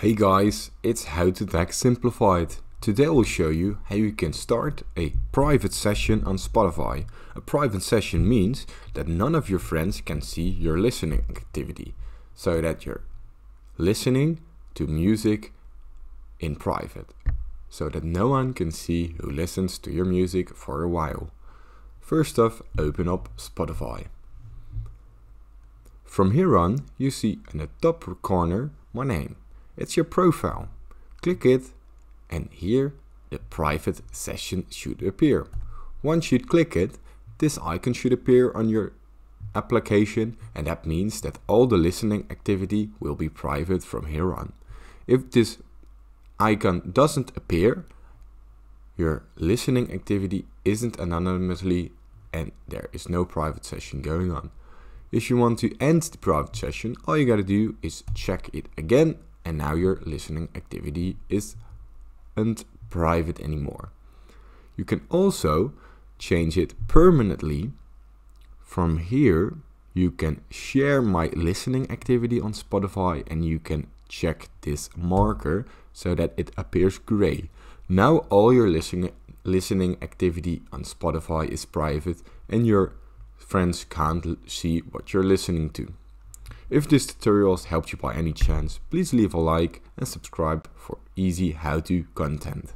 Hey guys, it's How to Tech Simplified. Today I will show you how you can start a private session on Spotify. A private session means that none of your friends can see your listening activity, so that you're listening to music in private, so that no one can see who listens to your music for a while. First off, open up Spotify. From here on, you see in the top corner my name. It's your profile. Click it and here the private session should appear. Once you click it, this icon should appear on your application and that means that all the listening activity will be private from here on. If this icon doesn't appear, your listening activity isn't anonymously and there is no private session going on. If you want to end the private session, all you gotta do is check it again and now your listening activity isn't private anymore. You can also change it permanently. From here, you can share my listening activity on Spotify and you can check this marker so that it appears gray. Now all your listening listening activity on Spotify is private and your friends can't see what you're listening to. If this tutorial has helped you by any chance, please leave a like and subscribe for easy how-to content.